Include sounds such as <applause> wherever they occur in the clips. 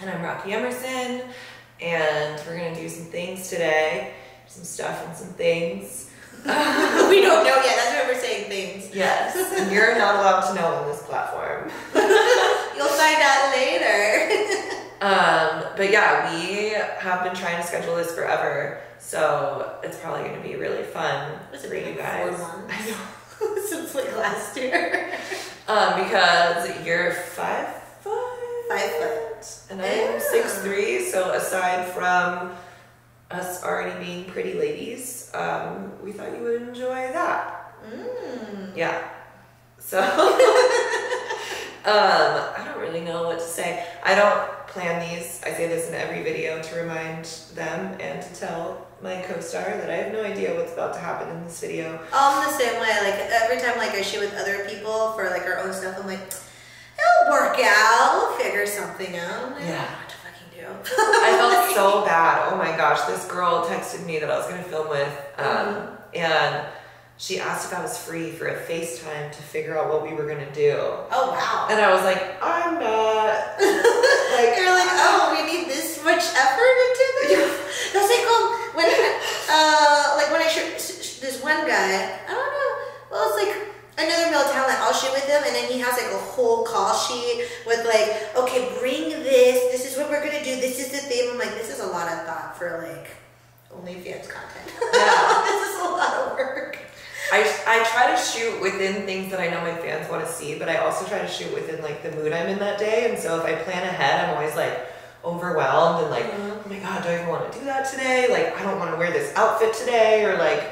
And I'm Rocky Emerson, and we're gonna do some things today. Some stuff and some things. <laughs> we don't know yet. That's why we're saying things. Yes, and you're not allowed to know on this platform. <laughs> You'll find out later. <laughs> Um, but yeah, we have been trying to schedule this forever, so it's probably going to be really fun it's for you guys. four months? I know. Since like last year. Um, because you're five foot, Five foot. and I'm Three. So aside from us already being pretty ladies, um, we thought you would enjoy that. Mm. Yeah. So, <laughs> um, I don't really know what to say. I don't plan these. I say this in every video to remind them and to tell my co-star that I have no idea what's about to happen in this video. I'm the same way. Like every time like I shoot with other people for like our own stuff, I'm like, it'll work out. We'll figure something out. Yeah. I don't know what to fucking do. I felt so bad. Oh my gosh, this girl texted me that I was going to film with, um, and she asked if I was free for a FaceTime to figure out what we were going to do. Oh wow. And I was like, I'm not. <laughs> like you're like, oh, we need this much effort into this. That's like um when uh like when I sh- sh- this one guy, I don't know. Well, it's like another male talent. I'll shoot with him, and then he has like a whole call sheet with like, okay, bring this. This is what we're gonna do. This is the theme. I'm like, this is a lot of thought for like OnlyFans content. Yeah. <laughs> this is a lot of work. I, I try to shoot within things that I know my fans want to see, but I also try to shoot within like the mood I'm in that day. And so if I plan ahead, I'm always like overwhelmed and like, mm-hmm. oh my god, do I even want to do that today? Like, I don't want to wear this outfit today, or like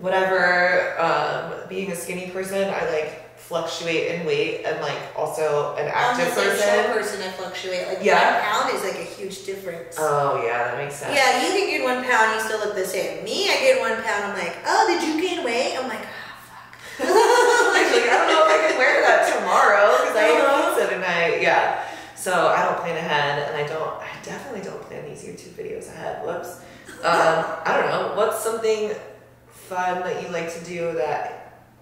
whatever. Um, being a skinny person, I like fluctuate in weight and like also an active I'm same person. person. I fluctuate. Like Yeah. one pound is like a huge difference. Oh yeah, that makes sense. Yeah, you can gain one pound, you still look the same. Me, I gain one pound, I'm like, oh, did you gain weight? I'm like, ah, fuck. <laughs> like, I don't know if I can wear that tomorrow because I ate Uh-huh. pizza tonight. Yeah. So I don't plan ahead, and I don't. I definitely don't plan these YouTube videos ahead. Whoops. Um, I don't know. What's something fun that you like to do that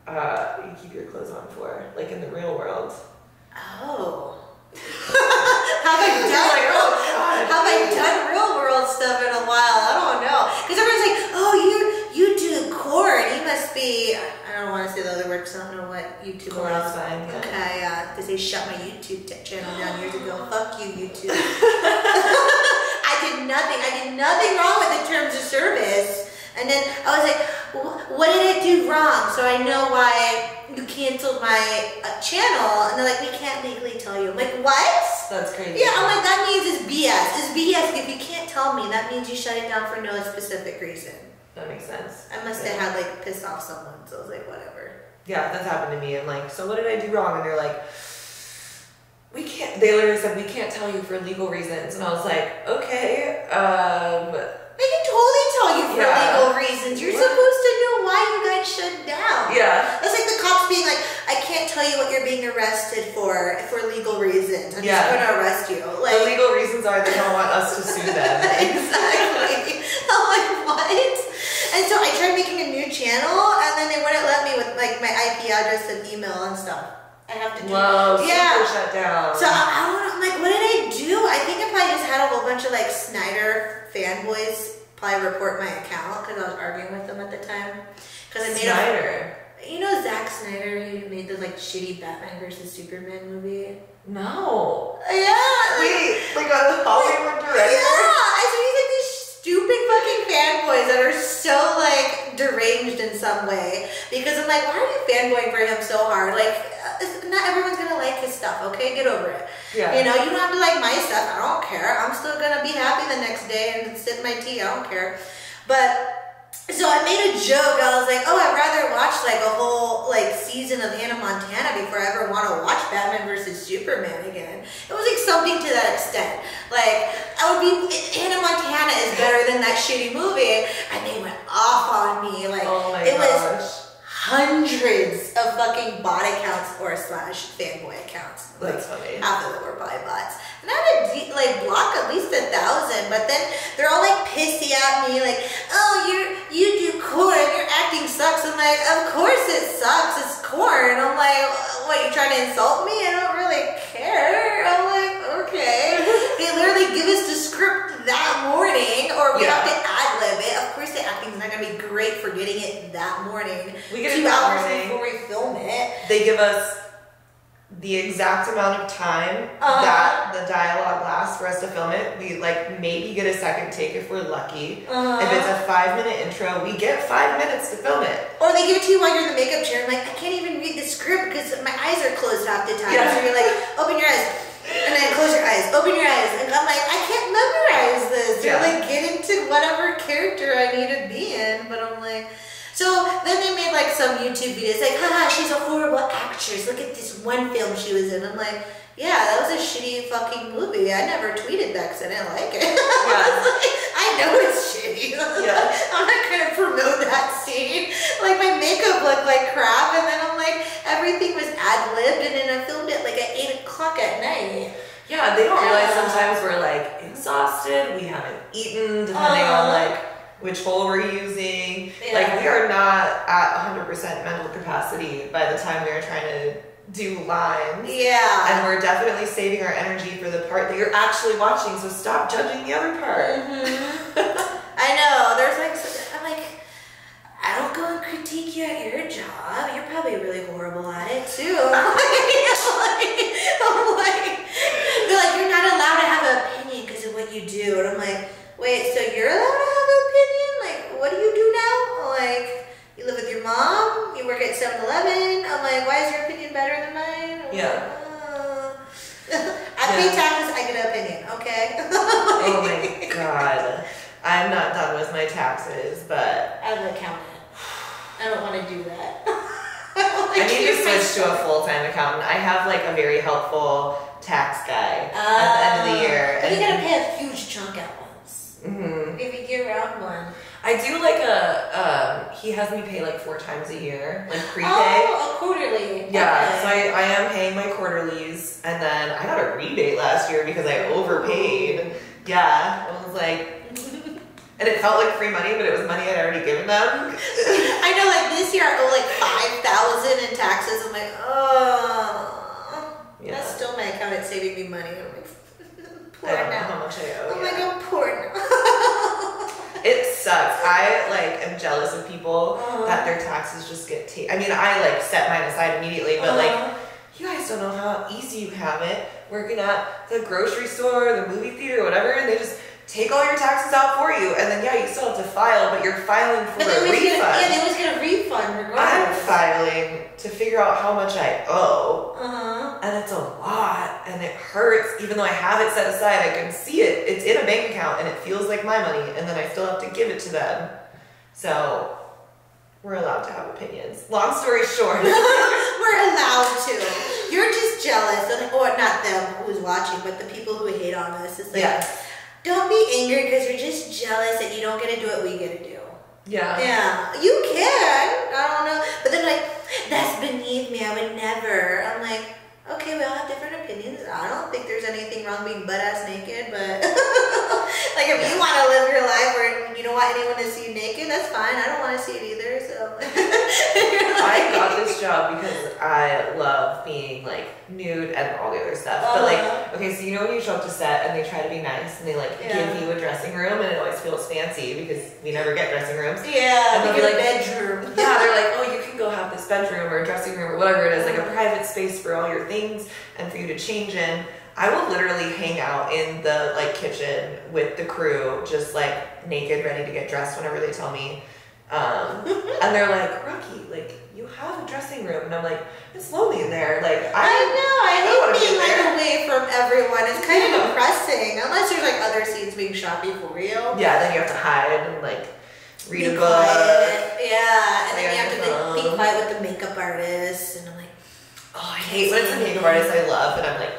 uh, you keep your clothes on for, like in the real world? Oh. <laughs> have I done like, real, oh have I done real world stuff in a while? I don't know. Because everyone's like, oh, you you do corn. You must be, I don't want to say the other word because I don't know what YouTube Corn is fine. Yeah. Okay, uh, because they shut my YouTube channel down years ago. <gasps> Fuck you, YouTube. <laughs> <laughs> I did nothing. I did nothing wrong with the terms of service. And then I was like, what did I do wrong? So I know why you canceled my uh, channel. And they're like, we can't legally tell you. I'm like, what? That's crazy. Yeah, I'm like, that means it's BS. It's BS. If you can't tell me, that means you shut it down for no specific reason. that makes sense. I must have had like pissed off someone. So I was like, whatever. Yeah, that's happened to me. I'm like, so what did I do wrong? And they're like, we can't. They literally said we can't tell you for legal reasons, and I was like, okay. Um, I can totally tell you for Yeah. legal reasons. You're supposed to know why you got shut down. yeah. That's like the cops being like, I can't tell you what you're being arrested for for legal reasons. I'm Yeah. just gonna arrest you. The legal reasons are they don't want us to sue them. <laughs> exactly. <laughs> I'm like, what? And so I tried making a new channel and then they wouldn't let me with like my IP address and email and stuff. I have to do Whoa, Yeah. shut down. So I, I don't know. I'm like, what did I do? I think if I probably just had a whole bunch of like Snyder fanboys probably report my account because I was arguing with them at the time. Because I made Snyder. a, you know, Zack Snyder who made the like shitty Batman versus Superman movie. No. Yeah. Wait, like a Hollywood director? Yeah, I so he's like these stupid fucking fanboys that are so like deranged in some way. Because I'm like, why are you fanboying for him so hard? Like, uh, not everyone's gonna like his stuff. Okay, get over it. Yeah. You know, you don't have to like my stuff. I don't care. I'm still gonna be happy the next day and sip my tea. I don't care. But so I made a joke. I was like, oh, I'd rather watch like a whole like season of Hannah Montana before I ever want to watch Batman versus Superman again. It was like something to that extent. Like I would be Hannah Montana is better than that shitty movie, and they went off on me. Like Oh my it was gosh. Hundreds of fucking bot accounts or slash fanboy accounts. Like That's funny. half of them were probably bots. And I had to like block at least a thousand, but then they're all like pissy at me, like, oh, you're you do corn, your acting sucks. I'm like, of course it sucks. It's corn. I'm like, what? You trying to insult me? I don't getting it that morning. We get two hours morning. before we film it. They give us the exact amount of time Uh-huh. that the dialogue lasts for us to film it. We like maybe get a second take if we're lucky. Uh-huh. If it's a five minute intro, we get five minutes to film it. Or they give it to you while you're in the makeup chair. I'm like, I can't even read the script because my eyes are closed half the time. Yeah. So you're like, open your eyes. And then close your eyes. Open your YouTube videos like, haha, she's a horrible actress. Look at this one film she was in. I'm like, yeah, that was a shitty fucking movie. I never tweeted that because I didn't like it. <laughs> I like, I know it's shitty. <laughs> Yeah. I'm not gonna promote that scene. Like my makeup looked like crap, and then I'm like, everything was ad libbed, and then I filmed it like at eight o'clock at night. Yeah, they don't realize Yeah. sometimes we're like exhausted, we haven't eaten, depending on Uh-huh. like which bowl we're using. Yeah. Like we are not at 100% mental capacity by the time we are trying to do lines. Yeah. And we're definitely saving our energy for the part that you're actually watching, so stop judging the other part. Mhm. <laughs> I know. There's like, I'm like, I don't go and critique you at your job. You're probably really horrible at it too. <laughs> I'm like, <laughs> I'm like, they're like, you're not allowed to have an opinion because of what you do. And I'm like, wait, so you're allowed to opinion? Like, what do you do now? Like, you live with your mom? You work at 7 Eleven? I'm like, why is your opinion better than mine? I'm Yeah. like, uh, <laughs> I pay taxes, I get an opinion, okay? Oh my <laughs> god. I'm not done with my taxes, but I'm an accountant. I don't want to do that. <laughs> I need to switch to a full-time accountant. I have like a very helpful tax guy at the end of the year. But you gotta pay a huge chunk at once. Mhm. One. I do like a, um, he has me pay like four times a year, like prepay. Oh, a quarterly. Yeah, so I, I am paying my quarterlies, and then I got a rebate last year because I overpaid. Yeah, I was like, <laughs> and it felt like free money, but it was money I'd already given them. I know, like this year I owe like five thousand in taxes. I'm like, oh, Yeah. that's still my accountant saving me money. I'm like, <laughs> poor I don't know now. how much I owe. I'm like, yeah. I'm poor now. It sucks. I like am jealous of people Uh-huh. that their taxes just get taken. I mean, I like set mine aside immediately, but Uh-huh. like, you guys don't know how easy you have it working at the grocery store, the movie theater, whatever, and they just take all your taxes out for you, and then yeah, you still have to file, but you're filing for But a refund. get a, yeah, they always get a refund I'm filing to figure out how much I owe, Uh huh. And it's a lot, and it hurts. Even though I have it set aside, I can see it. It's in a bank account, and it feels like my money, and then I still have to give it to them. So we're allowed to have opinions. Long story short, <laughs> We're allowed to. You're just jealous, and, or not them who's watching, but the people who hate on us. It's like, yeah, don't be angry because you're just jealous that you don't get to do what we get to do. yeah, Yeah, you can. I don't know. But then, like, that's beneath me. I would never. I'm like, okay, we all have different opinions. I don't think there's anything wrong being butt ass naked, but <laughs> like, if you want to live your life where you don't want anyone to see you naked, that's fine. I don't want to see it either, so. <laughs> This job because I love being like nude and all the other stuff. But Uh-huh. like, okay, so you know when you show up to set and they try to be nice and they like Yeah. give you a dressing room and it always feels fancy because we never get dressing rooms. Yeah, And they'll like be like- bedroom. <laughs> Yeah, they're like, oh, you can go have this bedroom or dressing room or whatever it is, like a private space for all your things and for you to change in. I will literally hang out in the like kitchen with the crew, just like naked, ready to get dressed whenever they tell me. Um, <laughs> and they're like, Rocky, like you have a dressing room, and I'm like, it's lonely in there. Like I I, know. I I hate be being like there. away from everyone. It's kind Yeah. of depressing, unless there's like other scenes being shot before you. yeah. Then you have to hide and like read Be a book. quiet. Yeah, and then you have to like, be quiet with the makeup artist, and I'm like, Oh, I hate when it's a makeup artist I love, and I'm like,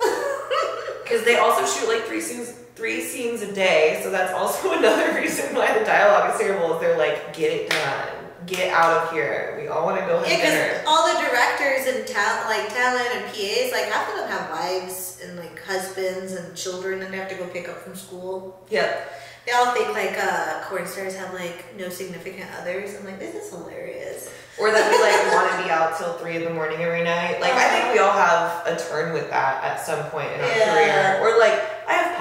<laughs> because they also shoot like three scenes, three scenes a day, so that's also <laughs> another reason why the dialogue is terrible. Is they're like, get it done, get out of here. We all want to go have yeah, dinner. because all the directors and talent, like talent and PAs, like half of them have wives and like husbands and children, and they have to go pick up from school. Yeah, They all think like uh, corn stars have like no significant others. I'm like, this is hilarious. or that we like want to be out till three in the morning every night. Like I think we all have a turn with that at some point in our Yeah. career. Or like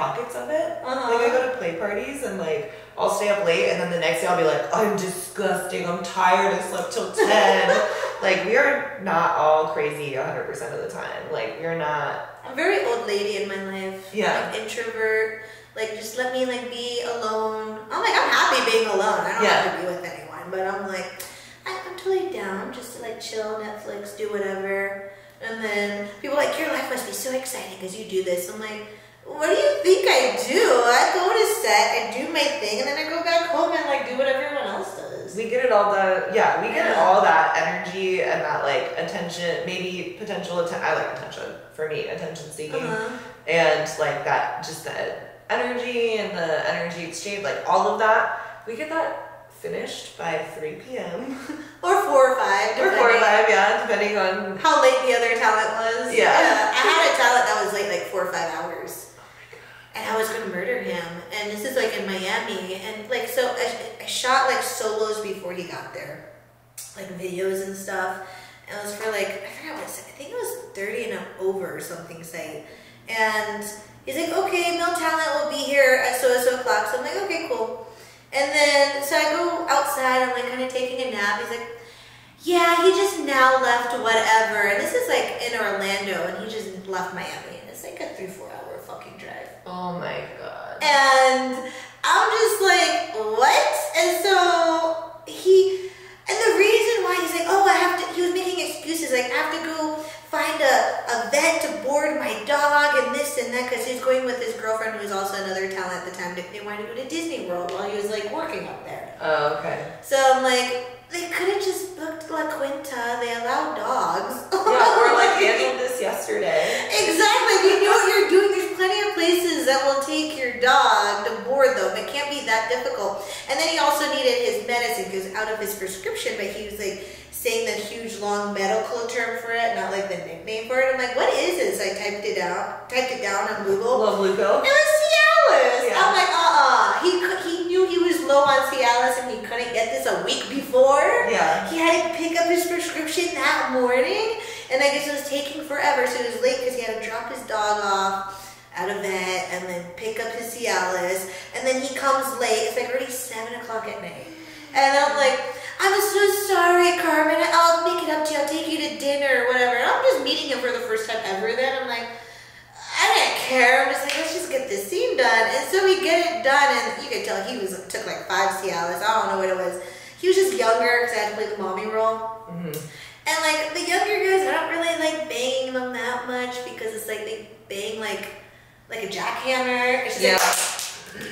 pockets of it. Uh-huh. Like I go to play parties and like I'll stay up late and then the next day I'll be like, I'm disgusting, I'm tired, I slept till <laughs> ten. like we are not all crazy hundred percent of the time. Like we're not I'm a very old lady in my life. Yeah. Like introvert. Like just let me like be alone. I'm like I'm happy being alone. I don't Yeah. have to be with anyone. But I'm like I'm totally down just to like chill, Netflix, do whatever. And then people are like your life must be so exciting because you do this. I'm like, what do you think I do? I go to set, I do my thing, and then I go back home and like do what everyone else does. we get it all the yeah, we get Yeah. all that energy and that like attention, maybe potential attention. I like attention for me, attention seeking. Uh-huh. and like that just the energy and the energy exchange like all of that we get that finished by 3 p.m <laughs> Or four or five. or 4 or 5 yeah depending on How late the other talent was. Yeah. <laughs> I had a talent that was late like four or five hours. And I was gonna murder him. And this is like in Miami. And like, so I, I shot like solos before he got there. Like videos and stuff. And it was for like, I forgot what. I think it was 30 and up over or something site. And he's like, okay, Male Talent will be here at so and so o'clock. So I'm like, okay, cool. And then, so I go outside, I'm like kind of taking a nap. He's like, yeah, he just now left whatever. And this is like in Orlando, and he just left Miami. And it's like a three, four hour. Oh my god And I'm just like, what? And so he, and the reason why he's like, oh, I have to, he was making excuses, like, I have to go find a, a vet to board my dog and this and that, because he's going with his girlfriend, who was also another talent at the time. They wanted to go to Disney World while he was like working up there. oh okay So I'm like, they could have just booked La Quinta. They allow dogs. yeah or like <laughs> handled this yesterday Exactly. You know what you're doing. There's plenty of places that will take your dog to board them. It can't be that difficult. And then he also needed his medicine because out of his prescription, but he was like saying the huge long medical term for it, not like the nickname for it. I'm like, what is this? I typed it out, typed it down on Google. love Luco It was Cialis. Yeah. I'm like, uh-uh. He he knew he was low on Cialis and he couldn't get this a week before. yeah He had to pick up his prescription that morning, and I guess it was taking forever, so he was late because he had to drop his dog off at a vet and then pick up his Cialis, and then he comes late. It's like already seven o'clock at night, and I'm like, I'm so sorry, Carmen. I'll make it up to you. I'll take you to dinner or whatever. And I'm just meeting him for the first time ever. Then I'm like. I didn't care. I'm just like, let's just get this scene done. And so we get it done, and you could tell he was took like five Cialis. I don't know what it was. He was just younger because I had to play the mommy role. hmm And like the younger guys, I don't really like banging them that much because it's like they bang like like a jackhammer. It's just yeah like,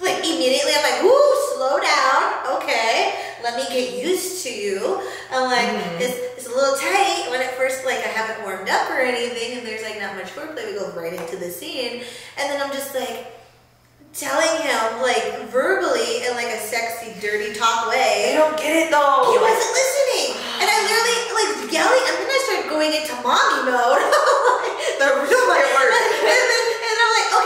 <clears throat> like immediately I'm like, woo, slow down. Okay, let me get used to you. I'm like, Mhm. it's, it's a little tight when at first like I haven't warmed up or anything and there's like not much foreplay. We go right into the scene. And then I'm just like telling him like verbally in like a sexy, dirty talk way. they don't get it though He wasn't listening. And I literally like yelling and then I started going into mommy mode. <laughs> the real like, It <laughs> and, then, and I'm like,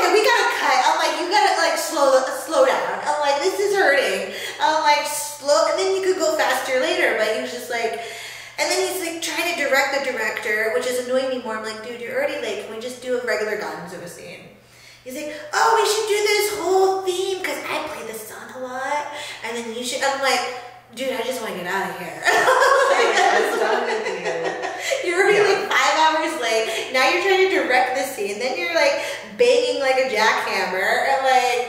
okay, we gotta cut. I'm like, you gotta like slow slow down. I'm like, this is hurting. I'm like, slow and then you could go faster later, but he was just like and then he's like trying to direct the director, which is annoying me more. I'm like, dude, you're already late. Can we just do a regular Gonzo scene? He's like, oh, we should do this whole theme because I play the son a lot, and then you should. I'm like, dude, I just want <laughs> <laughs> to get out of here. I'm done with you. You're already Yeah. like five hours late. Now you're trying to direct the scene. Then you're like banging like a jackhammer, and like,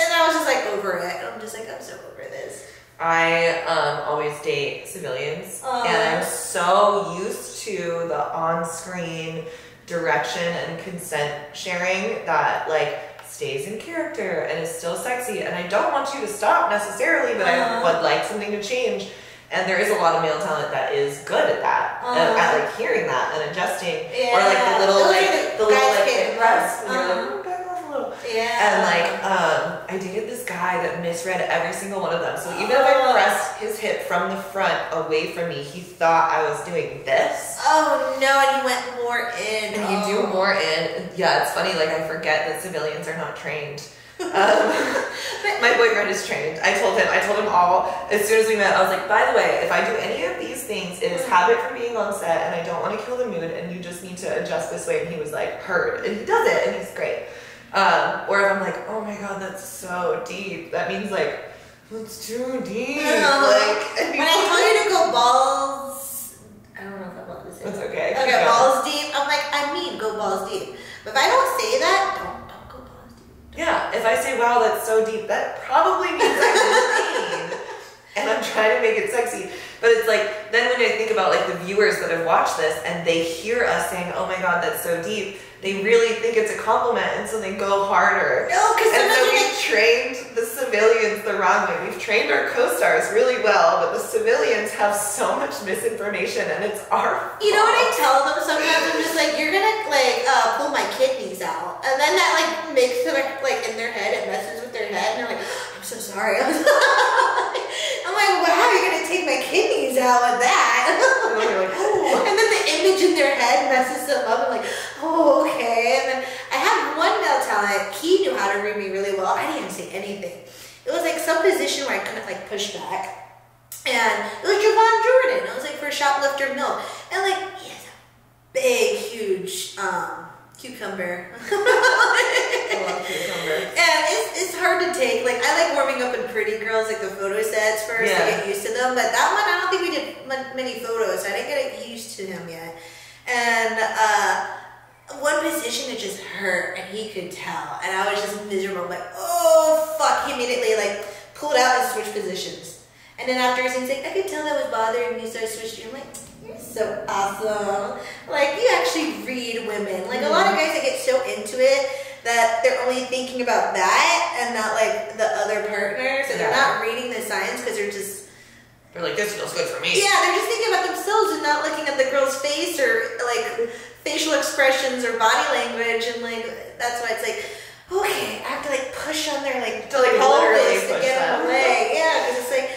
and I was just like over it. I'm just like, I'm so over this. I um, always date civilians, Aw. and I'm so used to the on-screen direction and consent sharing that like stays in character and is still sexy. And I don't want you to stop necessarily, but I Uh-huh. would like something to change. And there is a lot of male talent that is good at that, and Uh-huh. at like hearing that and adjusting, or like the little like the the little like getting hip press. rough. you're Uh-huh. like, "Ooh, back off a little. Yeah. And like, um, I dated this guy that misread every single one of them. So even if I Oh. pressed his hip from the front away from me, he thought I was doing this. Oh no, and he went more in. And you do Oh. more in. Yeah, it's funny. Like I forget that civilians are not trained. <laughs> Um, <laughs> my boyfriend is trained. I told him. I told him all as soon as we met. I was like, by the way, if I do any of these things, it is habit from being on set, and I don't want to kill the mood, and you just need to adjust this way. And he was like, heard, and he does it, and he's great. Um, or if I'm like, oh my god, that's so deep. That means like that's too deep. Uh, Like when I tell you to go balls, I don't know if I'm allowed to say. It's that. okay. Okay, Yeah. balls deep. I'm like, I mean, go balls deep. But if I don't say that, don't don't go balls deep. Yeah, if I say, wow, that's so deep, that probably means I'm pain. And I'm trying to make it sexy. But it's like, then when I think about like the viewers that have watched this and they hear us saying, oh my god, that's so deep, they really think it's a compliment and so they go harder. No, because And so we've like, trained the civilians the wrong way. We've trained our co-stars really well, but the civilians have so much misinformation and it's our you know what I tell them sometimes? I'm just like, you're gonna like uh, pull my kidneys out, and then that like makes them like in their head, it messes with their head, and they're like, I'm so sorry. <laughs> <laughs> I'm, I'm like, wow, you're gonna take my kidneys out with that. <laughs> And like, oh. <laughs> And then the image in their head messes them up. I'm like, oh, okay. And then I had one male talent. He knew how to read me really well. I didn't say anything. It was like some position where I couldn't like push back. And it was Jovan Jordan. It was like for shoplifter milk. And like, he has a big, huge um, cucumber. <laughs> I love cucumber. And it's hard to take. Like I like warming up in pretty girls, like the photo sets first to get used to them. But that one, I don't think we did many photos. So I didn't get used to him yet. And uh, one position it just hurt, and he could tell. And I was just miserable. I'm like, oh fuck! He immediately like pulled out and switched positions. And then after he's like, I could tell that was bothering me, so I switched. I'm like, you're so awesome. Like you actually read women. Like a lot of guys that get so into it that they're only thinking about that and not like the other partner. So they're Yeah. not reading the signs because they're just They're like, this feels good for me. yeah, they're just thinking about themselves and not looking at the girl's face or like facial expressions or body language and like that's why it's like okay, I have to like push on their like To, like, pelvis to push get them away. Yeah, because it's like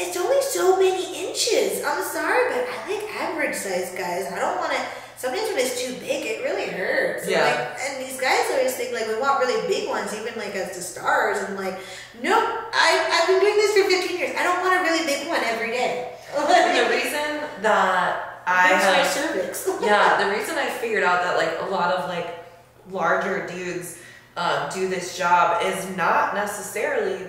it's only so many inches. I'm sorry, but I like average size guys. I don't want to. Sometimes when it's too big, it really hurts. And, Yeah. like, and these guys always think like we want really big ones, even like as the stars. And like, nope. I I've been doing this for 15 years. I don't want a really big one every day. And <laughs> the reason that I have cervix. <laughs> yeah, the reason I figured out that like a lot of like larger dudes um, do this job is not necessarily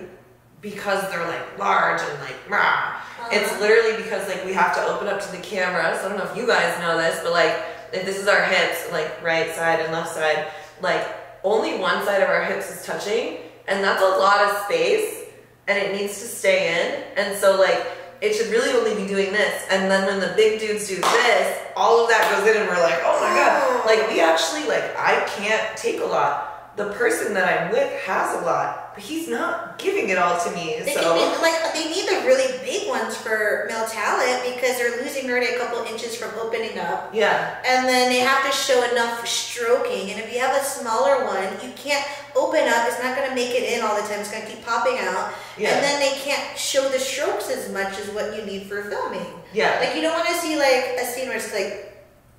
because they're like large and like rah. It's Uh-huh. literally because like we have to open up to the cameras. I don't know if you guys know this, but like if this is our hips, like right side and left side, like only one side of our hips is touching, and that's a lot of space, and it needs to stay in. And so like it should really only be doing this. And then when the big dudes do this, all of that goes in, and we're like, oh my god, oh. like we actually like I can't take a lot. The person that I'm with has a lot, but he's not giving it all to me. They, so be, like they need the really big ones for male talent because they're losing already a couple inches from opening up. yeah, And then they have to show enough stroking. And if you have a smaller one, you can't open up. It's not going to make it in all the time. It's going to keep popping out. Yeah. And then they can't show the strokes as much as what you need for filming. yeah. Like you don't want to see like a scene where it's like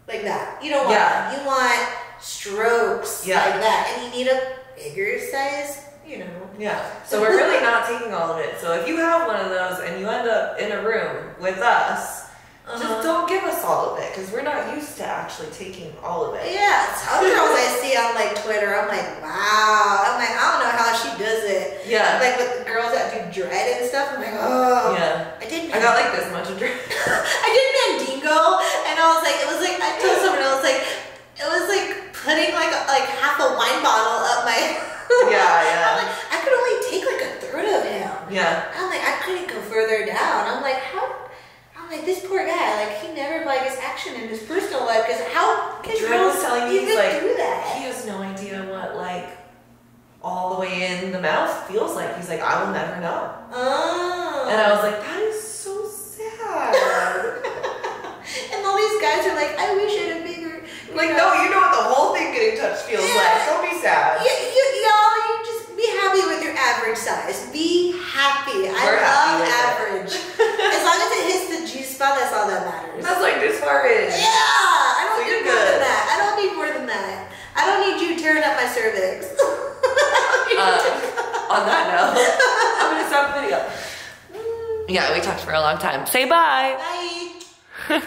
like that. You don't want Yeah. that. You want strokes Yeah. like that. And you need a bigger size, you know. Yeah. So we're really <laughs> not taking all of it. So if you have one of those and you end up in a room with us, Uh-huh. just don't give us all of it because we're not used to actually taking all of it. Yeah, some girls I <laughs> see on like Twitter, I'm like, wow. I'm like, I don't know how she does it. Yeah. Like with the girls that do dread and stuff, I'm like, oh. Yeah. I did. I got like this much of drink. <laughs> I did Mandingo, and I was like, it was like I told someone I was like, it was like putting like like half a wine bottle up my. Yeah, <laughs> yeah. I'm like, I could only take like a third of him. Yeah. I'm like, I couldn't go further down. I'm like, how? I'm like, this poor guy. Like, he never like gets action in his personal life because how can Drew was telling me he's like do that? he has no idea what like all the way in the mouth feels like. He's like, I will never know. Oh. And I was like, that is so sad. <laughs> and all these guys are like, I wish I had a bigger. like, no, you know whole touched feels Yeah. like. Don't be sad. You, you, y'all, you just be happy with your average size. Be happy. I We're happy love average. <laughs> as long as it hits the G spot, that's all that matters. That's like this far in. yeah, I don't So need more than that. I don't need more than that. I don't need you tearing up my cervix. <laughs> Uh, on that note, <laughs> I'm gonna stop the video. Yeah, we talked for a long time. Say bye. Bye.